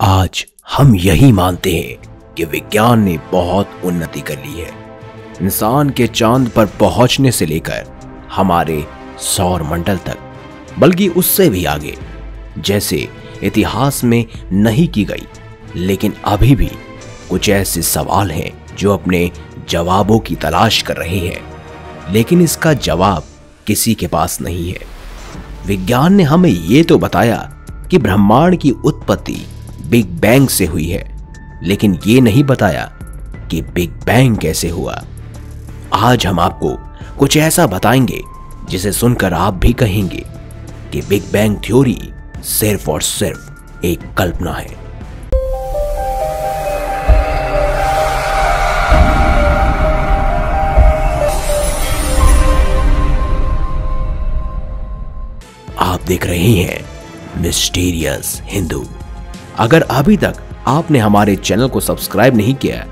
आज हम यही मानते हैं कि विज्ञान ने बहुत उन्नति कर ली है। इंसान के चाँद पर पहुँचने से लेकर हमारे सौर मंडल तक, बल्कि उससे भी आगे, जैसे इतिहास में नहीं की गई, लेकिन अभी भी कुछ ऐसे सवाल हैं जो अपने जवाबों की तलाश कर रहे हैं। लेकिन इसका जवाब किसी के पास नहीं है। विज्ञान ने हमें यह तो बताया कि ब्रह्मांड की उत्पत्ति बिग बैंग से हुई है। लेकिन ये नहीं बताया कि बिग बैंग कैसे हुआ। आज हम आपको कुछ ऐसा बताएँगे, जिसे सुनकर आप भी कहेंगे कि बिग बैंग थ्योरी सिर्फ़ और सिर्फ़ एक कल्पना है। आप देख रहे हैं मिस्टीरियस हिंदू। अगर अभी तक आपने हमारे चैनल को सब्सक्राइब नहीं किया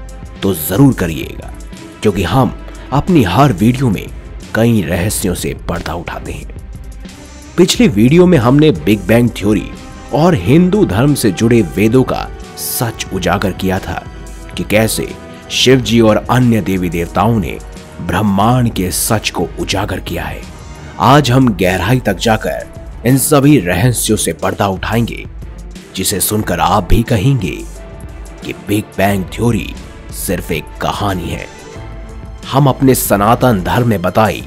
तो ज़रूर करिएगा, क्योंकि हम अपनी हर वीडियो में कई रहस्यों से पर्दा उठाते हैं। पिछली वीडियो में हमने बिग बैंग थ्योरी और हिंदू धर्म से जुड़े वेदों का सच उजागर किया था कि कैसे शिव जी और अन्य देवी देवताओं ने ब्रह्मांड के सच को उजागर किया है। आज हम गहराई तक जाकर इन सभी रहस्यों से पर्दा उठाएँगे। जिसे सुनकर आप भी कहेंगे कि बिग बैंग थ्योरी सिर्फ़ एक कहानी है। हम अपने सनातन धर्म में बताई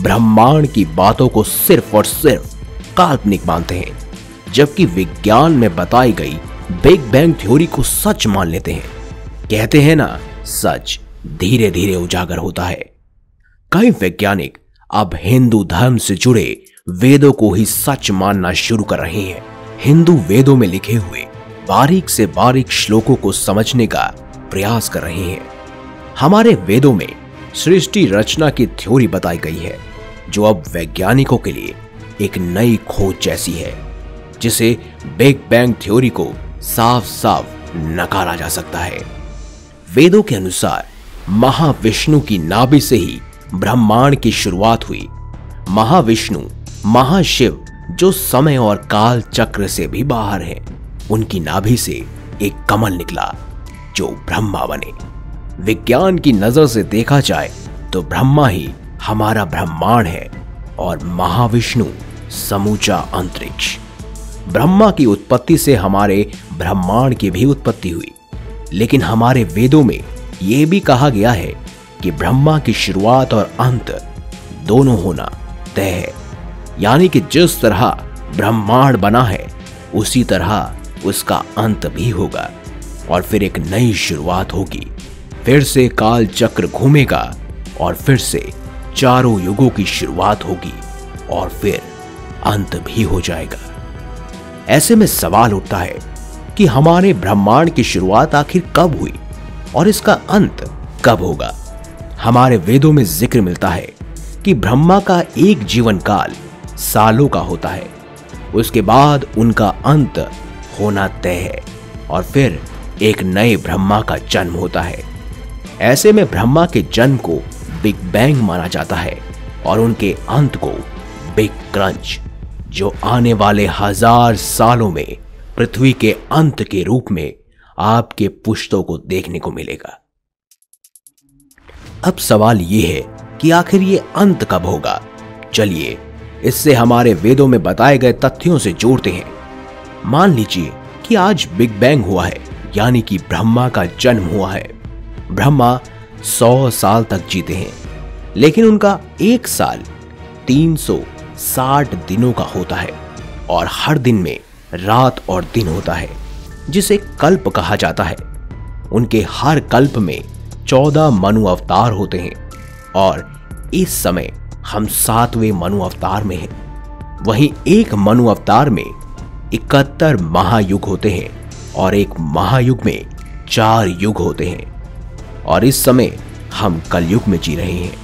ब्रह्मांड की बातों को सिर्फ़ और सिर्फ़ काल्पनिक मानते हैं, जबकि विज्ञान में बताई गई बिग बैंग थ्योरी को सच मान लेते हैं। कहते हैं ना, सच धीरे धीरे उजागर होता है। कई वैज्ञानिक अब हिंदू धर्म से जुड़े वेदों को ही सच मानना शुरू कर रहे हैं। हिंदू वेदों में लिखे हुए बारीक से बारीक श्लोकों को समझने का प्रयास कर रहे हैं। हमारे वेदों में सृष्टि रचना की थ्योरी बताई गई है, जो अब वैज्ञानिकों के लिए एक नई खोज जैसी है, जिसे बिग बैंग थ्योरी को साफ़ साफ़ नकारा जा सकता है। वेदों के अनुसार महाविष्णु की नाभि से ही ब्रह्मांड की शुरुआत हुई। महाविष्णु, महाशिव जो समय और काल चक्र से भी बाहर है, उनकी नाभि से एक कमल निकला, जो ब्रह्मा बने। विज्ञान की नज़र से देखा जाए तो ब्रह्मा ही हमारा ब्रह्मांड है और महाविष्णु समूचा अंतरिक्ष। ब्रह्मा की उत्पत्ति से हमारे ब्रह्मांड की भी उत्पत्ति हुई। लेकिन हमारे वेदों में यह भी कहा गया है कि ब्रह्मा की शुरुआत और अंत दोनों होना तय है। यानी कि जिस तरह ब्रह्मांड बना है, उसी तरह उसका अंत भी होगा और फिर एक नई शुरुआत होगी। फिर से काल चक्र घूमेगा और फिर से चारों युगों की शुरुआत होगी और फिर अंत भी हो जाएगा। ऐसे में सवाल उठता है कि हमारे ब्रह्मांड की शुरुआत आखिर कब हुई और इसका अंत कब होगा? हमारे वेदों में ज़िक्र मिलता है कि ब्रह्मा का एक जीवन काल सालों का होता है। उसके बाद उनका अंत होना तय है और फिर एक नए ब्रह्मा का जन्म होता है। ऐसे में ब्रह्मा के जन्म को बिग बैंग माना जाता है और उनके अंत को बिग क्रंच, जो आने वाले हज़ार सालों में पृथ्वी के अंत के रूप में आपके पुश्तों को देखने को मिलेगा। अब सवाल यह है कि आखिर ये अंत कब होगा? चलिए इससे हमारे वेदों में बताए गए तथ्यों से जोड़ते हैं। मान लीजिए कि आज बिग बैंग हुआ है, यानी कि ब्रह्मा का जन्म हुआ है। ब्रह्मा सौ साल तक जीते हैं, लेकिन उनका एक साल 360 दिनों का होता है, और हर दिन में रात और दिन होता है, जिसे कल्प कहा जाता है। उनके हर कल्प में चौदह मनु अवतार होते हैं, और इस समय हम सातवें मनु अवतार में हैं। वहीं एक मनु अवतार में इकहत्तर महायुग होते हैं और एक महायुग में चार युग होते हैं। और इस समय हम कलयुग में जी रहे हैं।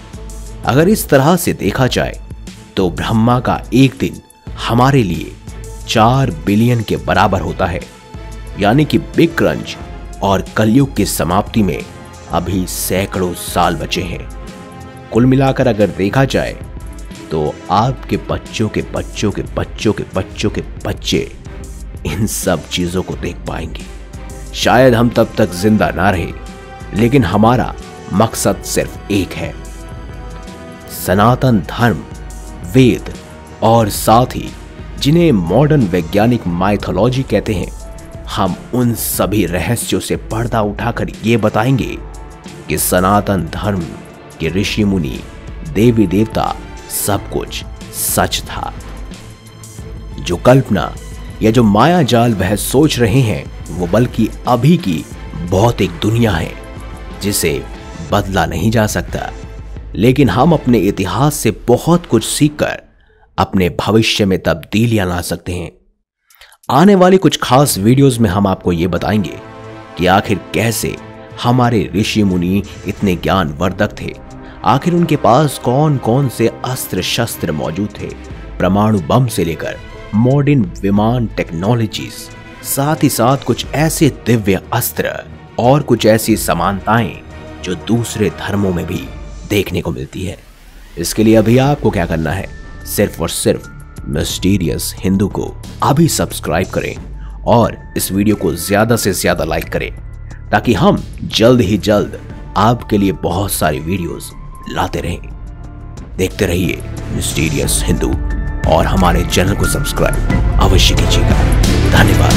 अगर इस तरह से देखा जाए तो ब्रह्मा का एक दिन हमारे लिए चार बिलियन के बराबर होता है। यानी कि बिग क्रंच और कलयुग की समाप्ति में अभी सैकड़ों साल बचे हैं। कुल मिलाकर अगर देखा जाए तो आपके बच्चों के बच्चों के बच्चों के बच्चों के बच्चे इन सब चीज़ों को देख पाएँगे। शायद हम तब तक ज़िंदा ना रहे, लेकिन हमारा मकसद सिर्फ़ एक है। सनातन धर्म, वेद और साथ ही जिन्हें मॉडर्न वैज्ञानिक माइथोलॉजी कहते हैं, हम उन सभी रहस्यों से पर्दा उठाकर ये बताएँगे कि सनातन धर्म के ऋषि मुनि, देवी देवता, सब कुछ सच था। जो कल्पना या जो माया जाल वह सोच रहे हैं, वो बल्कि अभी की भौतिक दुनिया है, जिसे बदला नहीं जा सकता। लेकिन हम अपने इतिहास से बहुत कुछ सीखकर अपने भविष्य में तब्दीलियाँ ला सकते हैं। आने वाली कुछ खास वीडियोस में हम आपको यह बताएँगे कि आखिर कैसे हमारे ऋषि मुनि इतने ज्ञानवर्धक थे। आखिर उनके पास कौन कौन से अस्त्र शस्त्र मौजूद थे? परमाणु बम से लेकर मॉडर्न विमान टेक्नोलॉजीज़ साथ ही साथ कुछ ऐसे दिव्य अस्त्र और कुछ ऐसी समानताएँ जो दूसरे धर्मों में भी देखने को मिलती है। इसके लिए अभी आपको क्या करना है? सिर्फ़ और सिर्फ़ मिस्टीरियस हिंदू को अभी सब्सक्राइब करें और इस वीडियो को ज़्यादा से ज़्यादा लाइक करें। ताकि हम जल्द ही जल्द आपके लिए बहुत सारी वीडियोस लाते रहें। देखते रहिए मिस्टीरियस हिंदू और हमारे चैनल को सब्सक्राइब अवश्य कीजिएगा। धन्यवाद।